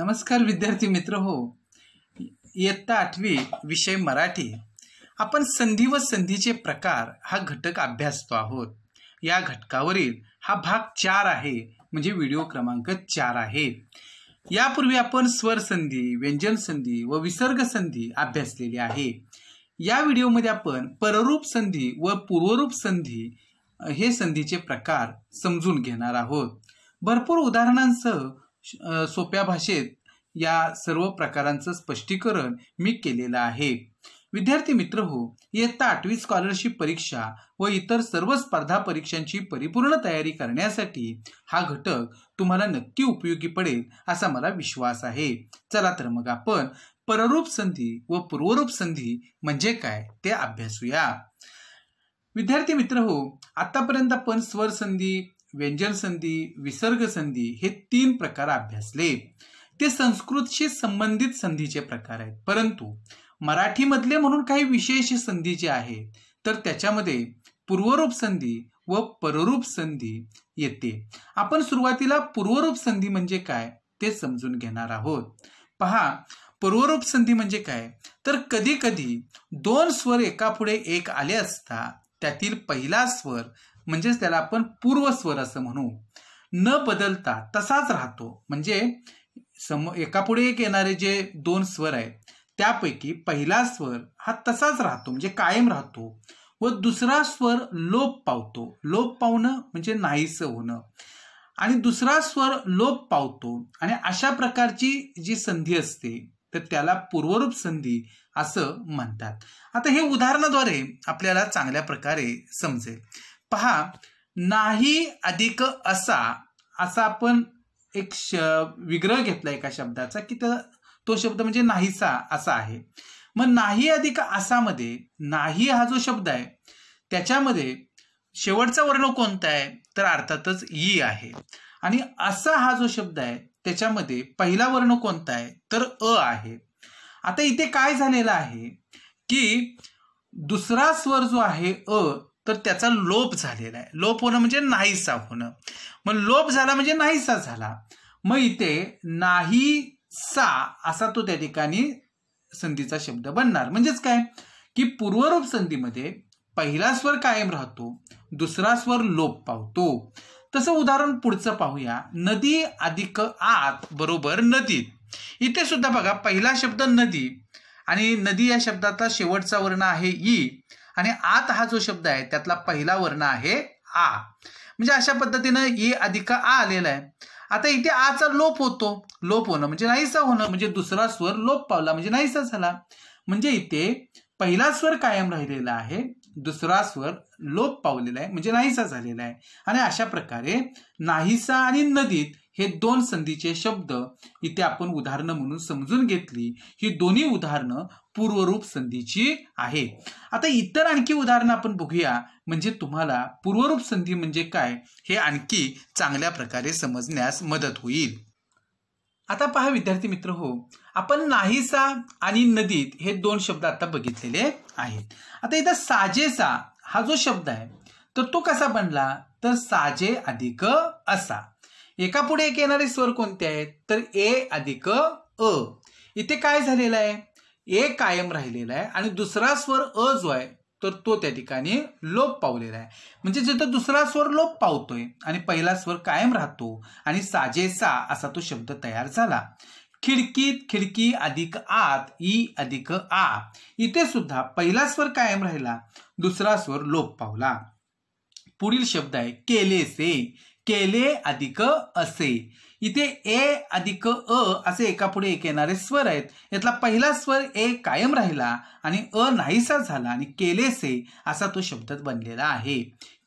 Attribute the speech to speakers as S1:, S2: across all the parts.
S1: नमस्कार विद्यार्थी मित्र हो. इयत्ता आठवी विषय मराठी. आपण संधी व संधीचे प्रकार हा घटक अभ्यासतो आहोत. या घटकावरील हा भाग चार आहे म्हणजे व्हिडिओ क्रमांक चार आहे. यापूर्वी आपण स्वर संधी व्यंजन संधी व विसर्ग संधी अभ्यासलेली आहे. या व्हिडिओमध्ये आपण पररूप संधी व पूर्वरूप संधी हे संधीचे प्रकार समजून घेणार आहोत. भरपूर उदाहरणांसह सोप्या भाषेत या सर्व प्रकारांचं स्पष्टीकरण मी केलेलं आहे. विद्यार्थी मित्र हो इयत्ता आठवी स्कॉलरशिप परीक्षा व इतर सर्व स्पर्धा परीक्षांची परिपूर्ण तयारी करण्यासाठी हा घटक तुम्हाला नक्की उपयोगी पडेल असा मला विश्वास आहे. चला तर मग आपण पररूप संधी व पूर्वरूप संधी म्हणजे काय ते अभ्यासूया. विद्यार्थी मित्र हो आतापर्यंत आपण स्वर संधी व्यंजन संधी विसर्ग संधी हे तीन प्रकार अभ्यासले. ते संस्कृतशी संबंधित संधीचे प्रकार आहेत. परंतु मराठीमधले म्हणून काही विशेष संधी जे आहेत तर त्याच्यामध्ये पूर्वरूप संधी व पररूप संधी येते. आपण सुरुवातीला पूर्वरूप संधी म्हणजे काय ते समजून घेणार आहोत. पहा पूर्वरूप संधी म्हणजे काय? तर कधी कधी दोन स्वर एकापुढे एक आले असता त्यातील पहिला स्वर म्हणजेच त्याला आपण पूर्वस्वर असं म्हणू. न बदलता तसाच राहतो. म्हणजे सम एकापुढे एक येणारे जे दोन स्वर आहेत त्यापैकी पहिला स्वर हा तसाच राहतो म्हणजे कायम राहतो व दुसरा स्वर लोप पावतो. लोप पावणं म्हणजे नाहीसं होणं. आणि दुसरा स्वर लोप पावतो आणि अशा प्रकारची जी संधी असते तर त्याला पूर्वरूप संधी असं म्हणतात. आता हे उदाहरणाद्वारे आपल्याला चांगल्या प्रकारे समजेल. पहा नाही अधिक असा असा आपण एक श विग्रह घेतला एका शब्दाचा की तर तो शब्द म्हणजे नाहीसा असा आहे. मग नाही अधिक असामध्ये नाही हा जो शब्द आहे त्याच्यामध्ये शेवटचा वर्ण कोणता आहे? तर अर्थातच ई आहे. आणि असा हा जो शब्द आहे त्याच्यामध्ये पहिला वर्ण कोणता आहे? तर अ आहे. आता इथे काय झालेलं आहे की दुसरा स्वर जो आहे अ तर त्याचा लोप झालेला आहे. लोप होणं म्हणजे नाहीसा होणं. मग लोप झाला म्हणजे नाहीसा झाला. मग इथे नाही सा असा तो त्या ठिकाणी संधीचा शब्द बनणार. म्हणजेच काय? की पूर्वरूप संधीमध्ये पहिला स्वर कायम राहतो दुसरा स्वर लोप पावतो. तसं उदाहरण पुढचं पाहूया. नदी अधिक आत बरोबर नदीत. इथे सुद्धा बघा पहिला शब्द नदी आणि नदी या शब्दाचा शेवटचा वर्ण आहे ई. आणि आत हा जो शब्द आहे त्यातला पहिला वर्ण आहे आ. म्हणजे अशा पद्धतीनं ए अधिक आ आलेला आहे. आता इथे आचा लोप होतो. लोप होणं म्हणजे नाहीसा होणं म्हणजे दुसरा स्वर लोप पावला म्हणजे नाहीसा झाला. म्हणजे इथे पहिला स्वर कायम राहिलेला आहे. दुसरा स्वर लोप पावलेला आहे म्हणजे नाहीसा झालेला आहे. आणि अशा प्रकारे नाहीसा आणि नदीत हे दोन संधीचे शब्द इथे आपण उदाहरणं म्हणून समजून घेतली. ही दोन्ही उदाहरणं पूर्वरूप संधीची आहे आता इतर आणखी उदाहरणं आपण बघूया. म्हणजे तुम्हाला पूर्वरूप संधी म्हणजे काय? हे आणखी चांगल्या प्रकारे समजण्यास मदत होईल. आता पहा विद्यार्थी मित्र हो आपण नाहीसा आणि नदीत हे दोन शब्द आता बघितलेले आहेत. आता इथं साजेसा हा जो शब्द आहे तर तो कसा बनला? तर साजे अधिक असा. एका पुढे एक येणारे स्वर कोणते आहेत? तर ए अधिक अ. इथे काय झालेलं आहे? ए कायम राहिलेला आहे आणि दुसरा स्वर अ जो आहे तर तो त्या ठिकाणी लोप पावलेला आहे. म्हणजे जिथं दुसरा स्वर लोप पावतोय आणि पहिला स्वर कायम राहतो आणि साजेसा असा तो शब्द तयार झाला. खिडकीत खिडकी अधिक आत ई अधिक आ. इथे सुद्धा पहिला स्वर कायम राहिला दुसरा स्वर लोप पावला. पुढील शब्द आहे केलेसे केले अधिक असे. इथे ए अधिक अ असे एकापुढे एक येणारे स्वर आहेत. यातला पहिला स्वर ए कायम राहिला आणि अ नाहीसा झाला आणि केलेसे असा तो शब्द बनलेला आहे.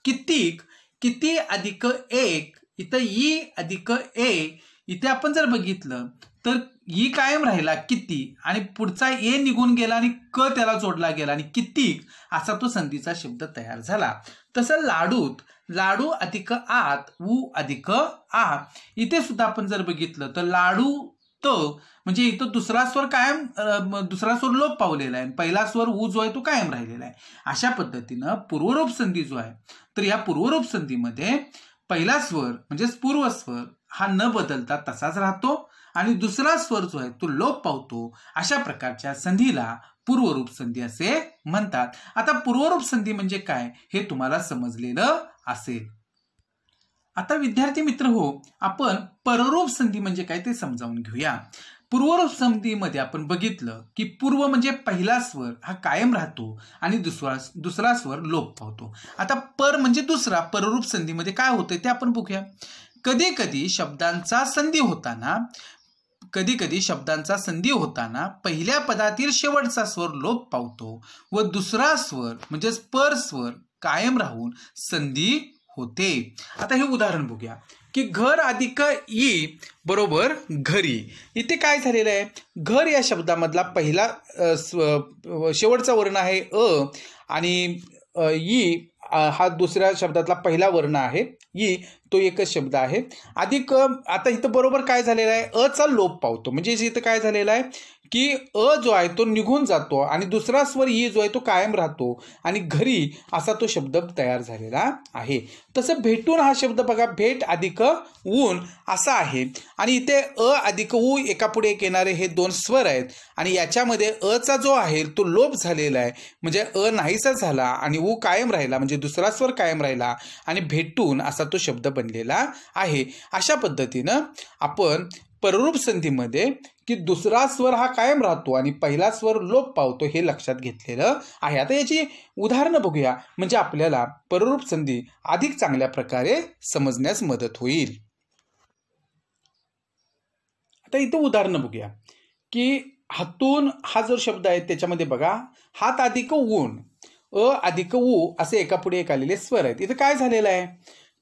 S1: कितीक? किती अधिक एक? इथं ई अधिक ए. इथे आपण जर बघितलं तर ई कायम राहिला किती? आणि पुढचा ए निघून गेला आणि क त्याला जोडला गेला आणि कितीक असा तो संधीचा शब्द तयार झाला. तसं लाडूत लाडू अधिक आत ऊ अधिक आ. इथे सुद्धा आपण जर बघितलं तर लाडू त म्हणजे इथं दुसरा स्वर कायम दुसरा स्वर लोप पावलेला आहे. पहिला स्वर ऊ जो आहे तो कायम राहिलेला आहे. अशा पद्धतीनं पूर्वरूप संधी जो आहे तर या पूर्वरूप संधीमध्ये पहिला स्वर म्हणजेच पूर्व स्वर हा न बदलता तसाच राहतो. आणि दुसरा स्वर जो आहे तो लोप पावतो अशा प्रकारच्या संधीला पूर्वरूप संधी असे म्हणतात. आता पूर्वरूप संधी म्हणजे काय हे तुम्हाला समजलेलं असेल. आता विद्यार्थी मित्र हो आपण पररूप संधी म्हणजे काय ते समजावून घेऊया. पूर्वरूप संधीमध्ये आपण बघितलं की पूर्व म्हणजे पहिला स्वर हा कायम राहतो आणि दुसरा दुसरा स्वर लोप पावतो. आता पर म्हणजे दुसरा पररूप संधीमध्ये काय होतं ते आपण बघूया. कधी कधी शब्दांचा संधी होताना कधी कधी शब्दांचा संधी होताना पहिल्या पदातील शेवटचा स्वर लोप पावतो व दुसरा स्वर म्हणजेच पर स्वर कायम राहून संधी होते. आता हे उदाहरण बघूया. की घर अधिक ई बरोबर घरी. इथे काय झालेलं आहे? घर या शब्दामधला पहिला शेवटचा वर्ण आहे अ आणि ई हा दुसऱ्या शब्दातला पहिला वर्ण आहे. ई तो एकच शब्द आहे. अधिक आता इथं बरोबर काय झालेलं आहे? अचा लोप पावतो. म्हणजे इथं काय झालेलं आहे? की अ जो आहे तो निघून जातो आणि दुसरा स्वर ई जो आहे तो कायम राहतो आणि घरी असा तो शब्द तयार झालेला आहे. तसं भेटून हा शब्द बघा भेट अधिक ऊन असा आहे. आणि इथे अ अधिक ऊ एकापुढे एक येणारे हे दोन स्वर आहेत. आणि याच्यामध्ये अचा जो आहे तो लोप झालेला आहे. म्हणजे अ नाहीसा झाला आणि ऊ कायम राहिला. म्हणजे दुसरा स्वर कायम राहिला आणि भेटून असा तो शब्द बनलेला आहे. अशा पद्धतीनं आपण पररूप संधीमध्ये की दुसरा स्वर हा कायम राहतो आणि पहिला स्वर लोप पावतो हे लक्षात घेतलेलं आहे. आता याची उदाहरणं बघूया. म्हणजे आपल्याला पररूप संधी अधिक चांगल्या प्रकारे समजण्यास मदत होईल. आता इथं उदाहरणं बघूया. की हातून हा जो शब्द आहे त्याच्यामध्ये बघा हात अधिक ऊन अ अधिक ऊ असे एका पुढे एक आलेले स्वर आहेत. इथं काय झालेलं आहे?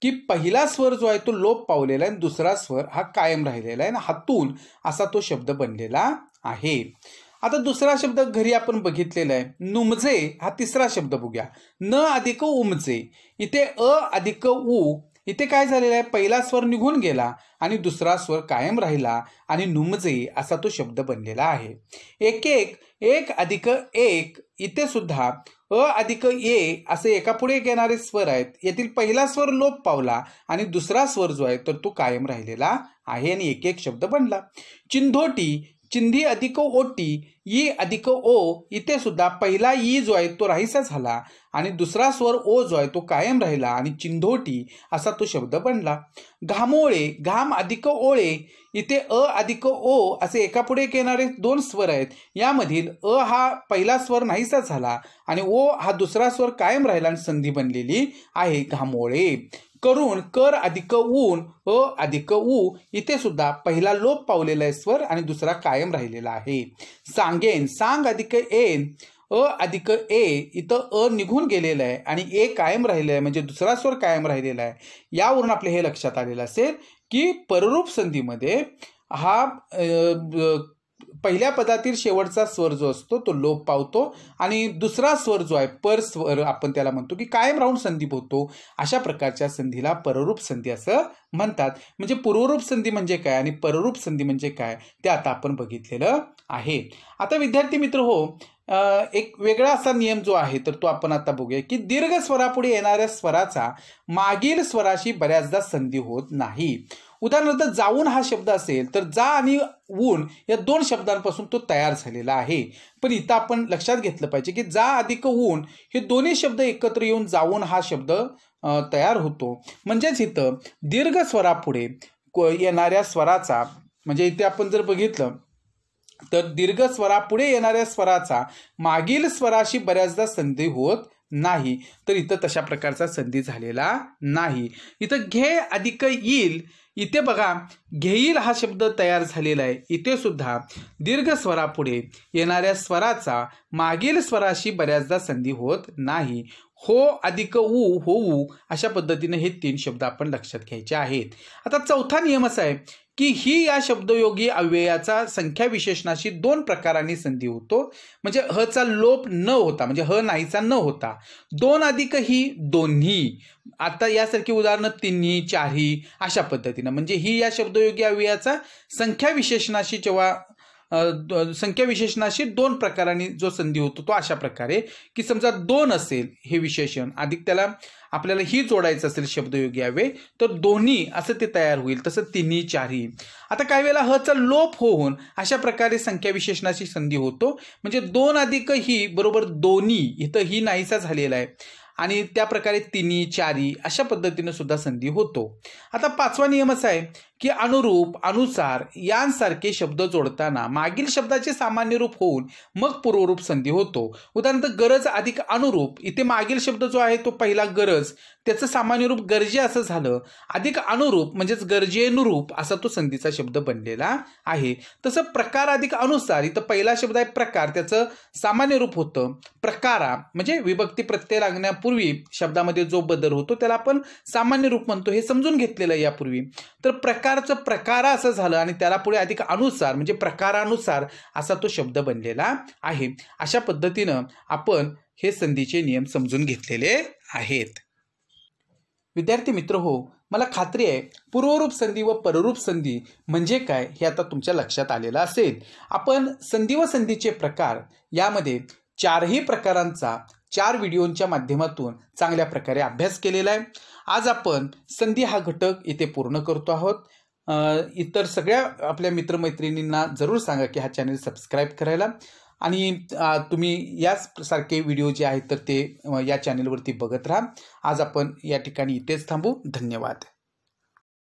S1: की पहिला स्वर जो आहे तो लोप पावलेला आहे आणि दुसरा स्वर हा कायम राहिलेला आहे आणि हातून असा तो शब्द बनलेला आहे. आता दुसरा शब्द घरी आपण बघितलेला आहे. नुमजे हा तिसरा शब्द बघूया. न अधिक उमजे इथे अ अधिक उ. इथे काय झालेलं आहे? पहिला स्वर निघून गेला आणि दुसरा स्वर कायम राहिला आणि नुमजे असा तो शब्द बनलेला आहे. एक एक एक अधिक एक. इथे सुद्धा अ अधिक ए असे एकापुढे येणारे स्वर आहेत. येथील पहिला स्वर लोप पावला आणि दुसरा स्वर जो आहे तर तो कायम राहिलेला आहे आणि एक एक शब्द बनला. चिंधोटी चिंधी अधिक ओटी ई अधिक ओ इथे सुद्धा पहिला ई जो आहे तो राहीसा झाला आणि दुसरा स्वर ओ जो आहे तो कायम राहिला आणि चिंधोटी असा तो शब्द बनला. घामोळे घाम अधिक ओळे इथे अ अधिक ओ असे एकापुढे एक येणारे दोन स्वर आहेत. यामधील अ हा पहिला स्वर नाहीसा झाला आणि ओ हा दुसरा स्वर कायम राहिला आणि संधी बनलेली आहे घामोळे. करून कर अधिक ऊन अ अधिक ऊ इथे सुद्धा पहिला लोप पावलेला आहे स्वर आणि दुसरा कायम राहिलेला आहे. सांगेन सांग अधिक एन अ अधिक ए इथं अ निघून गेलेलं आहे आणि ए कायम राहिलेलं आहे म्हणजे दुसरा स्वर कायम राहिलेला आहे. यावरून आपले हे लक्षात आलेलं असेल की पररूप संधीमध्ये हा पहिल्या पदातील शेवटचा स्वर जो असतो तो लोप पावतो आणि दुसरा स्वर जो आहे पर स्वर आपण त्याला म्हणतो की कायम राहून संधी होतो. अशा प्रकारच्या संधीला पररूप संधी असं म्हणतात. म्हणजे पूर्वरूप संधी म्हणजे काय आणि पररूप संधी म्हणजे काय ते आता आपण बघितलेलं आहे. आता विद्यार्थी मित्र हो एक वेगळा असा नियम जो आहे तर तो आपण आता बघूया की दीर्घ स्वरापुढे येणाऱ्या स्वराचा मागील स्वराशी बऱ्याचदा संधी होत नाही. उदाहरणार्थ जाऊन हा शब्द असेल तर जा आणि ऊन या दोन शब्दांपासून तो तयार झालेला आहे. पण इथं आपण लक्षात घेतलं पाहिजे की जा अधिक ऊन हे दोन्ही शब्द एकत्र येऊन जाऊन हा शब्द तयार होतो. म्हणजेच इथं दीर्घ स्वरापुढे येणाऱ्या स्वराचा म्हणजे इथे आपण जर बघितलं तर दीर्घ स्वरापुढे येणाऱ्या स्वराचा मागील स्वराशी बऱ्याचदा संधी होत नाही. तर इथं तशा प्रकारचा संधी झालेला नाही. इथं घे अधिक येईल. इथे बघा घेईल हा शब्द तयार झालेला आहे. इथे सुद्धा दीर्घ स्वरापुढे येणाऱ्या स्वराचा मागील स्वराशी बऱ्याचदा संधी होत नाही. हो अधिक ऊ होऊ अशा पद्धतीने हे तीन शब्द आपण लक्षात घ्यायचे आहेत. आता चौथा नियम असा आहे की ही या शब्दयोगी अव्ययाचा संख्या विशेषणाशी दोन प्रकारांनी संधी होतो. म्हणजे हचा लोप न होता म्हणजे ह नाहीचा न होता. दोन अधिक ही दोन्ही. आता यासारखी उदाहरणं तिन्ही चारही अशा पद्धतीनं. म्हणजे ही या शब्दयोगी अव्ययाचा संख्या विशेषणाशी जेव्हा संख्या विशेषणाशी दोन प्रकारांनी जो संधी होतो तो अशा प्रकारे की समजा दोन असेल हे विशेषण अधिक त्याला आपल्याला ही जोडायचं असेल शब्दयोग यावे तर दोन्ही असं ते तयार होईल तसं तिन्ही चारही. आता काही वेळेला हचा लोप होऊन अशा प्रकारे संख्या विशेषणाची संधी होतो. म्हणजे दोन अधिक ही बरोबर दोन्ही इथं ही नाहीसा झालेला आहे. आणि त्या प्रकारे तिन्ही चारी अशा पद्धतीनं सुद्धा संधी होतो. आता पाचवा नियम असा आहे की अनुरूप अनुसार यांसारखे शब्द जोडताना मागील शब्दाचे सामान्य रूप होऊन मग पूर्वरूप संधी होतो. उदाहरणार्थ गरज अधिक अनुरूप. इथे मागील शब्द जो आहे तो पहिला गरज. त्याचं सामान्य रूप गरजे असं झालं. अधिक अनुरूप म्हणजेच गरजेनुरूप असा तो संधीचा शब्द बनलेला आहे. तसं प्रकार अधिक अनुसार इथं पहिला शब्द आहे प्रकार. त्याचं सामान्य रूप होतं. प्रकारा म्हणजे विभक्ती प्रत्यय लागण्यापूर्वी शब्दामध्ये जो बदल होतो त्याला आपण सामान्य रूप म्हणतो. हे समजून घेतलेलं आहे यापूर्वी. तर प्रकार प्रकारचं प्रकार असं झालं आणि त्याला पुढे अधिक अनुसार म्हणजे प्रकारानुसार असा तो शब्द बनलेला आहे. अशा पद्धतीनं आपण हे संधीचे नियम समजून घेतलेले आहेत. विद्यार्थी मित्र हो मला खात्री आहे पूर्वरूप संधी व पररूप संधी म्हणजे काय हे आता तुमच्या लक्षात आलेलं असेल. आपण संधी व संधीचे प्रकार यामध्ये चारही प्रकारांचा चार व्हिडिओंच्या माध्यमातून चांगल्या प्रकारे अभ्यास केलेला आहे. आज आपण संधी हा घटक इथे पूर्ण करतो आहोत. इतर सगळ्या आपल्या मित्रमैत्रिणींना जरूर सांगा की हा चॅनल सबस्क्राईब करायला. आणि तुम्ही याच सारखे व्हिडिओ जे आहेत तर ते या चॅनलवरती बघत राहा. आज आपण या ठिकाणी इथेच थांबू. धन्यवाद.